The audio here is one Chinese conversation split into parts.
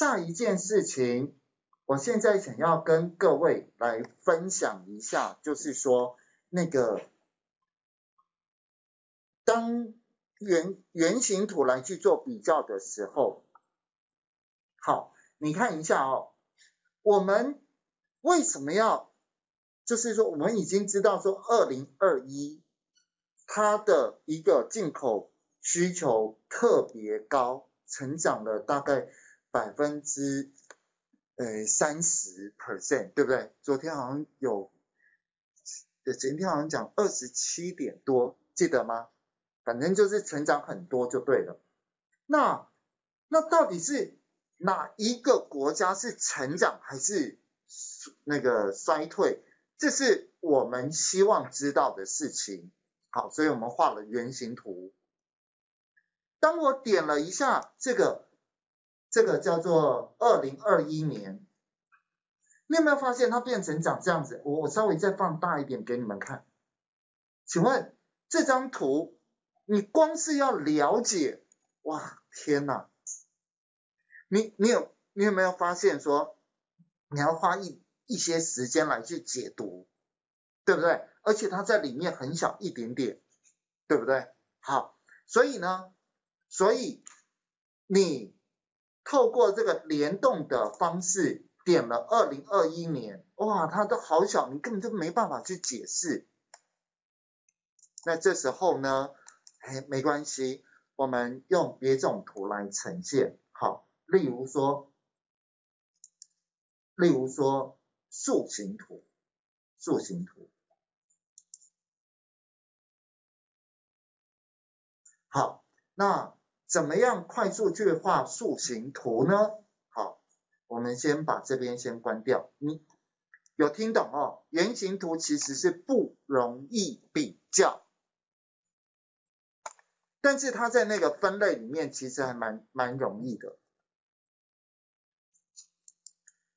下一件事情，我现在想要跟各位来分享一下，就是说那个当圆圆形图来去做比较的时候，好，你看一下哦，我们为什么要，就是说我们已经知道说二零二一它的一个进口需求特别高，成长了大概百分之呃三十 percent，对不对？昨天好像有，前天好像讲二十七点多，记得吗？反正就是成长很多就对了。那那到底是哪一个国家是成长还是那个衰退？这是我们希望知道的事情。好，所以我们画了圆形图。当我点了一下这个，这个叫做二零二一年，你有没有发现它变成长这样子？我我稍微再放大一点给你们看。请问这张图，你光是要了解，哇，天哪！你你有你有没有发现说，你要花一一些时间来去解读，对不对？而且它在里面很小一点点，对不对？好，所以呢，所以你透过这个联动的方式点了二零二一年，哇，它都好小，你根本就没办法去解释。那这时候呢，哎，没关系，我们用别种图来呈现，好，例如说，例如说树形图，树形图。好，那怎么样快速去画树形图呢？好，我们先把这边先关掉。你有听懂哦？圆形图其实是不容易比较，但是它在那个分类里面其实还蛮蛮容易的。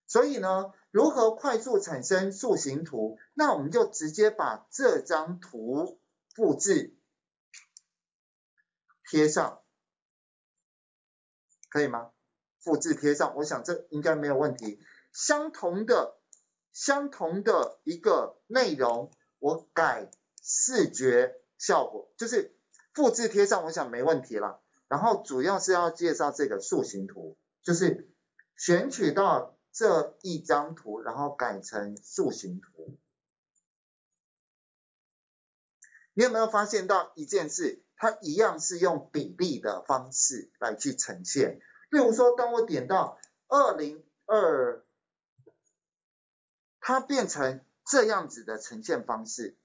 所以呢，如何快速产生树形图？那我们就直接把这张图复制。贴上可以吗？复制贴上，我想这应该没有问题。相同的，相同的一个内容，我改视觉效果，就是复制贴上，我想没问题了。然后主要是要介绍这个树形图，就是选取到这一张图，然后改成树形图。你有没有发现到一件事？它一样是用比例的方式来去呈现。例如说，当我点到二零二，它变成这样子的呈现方式。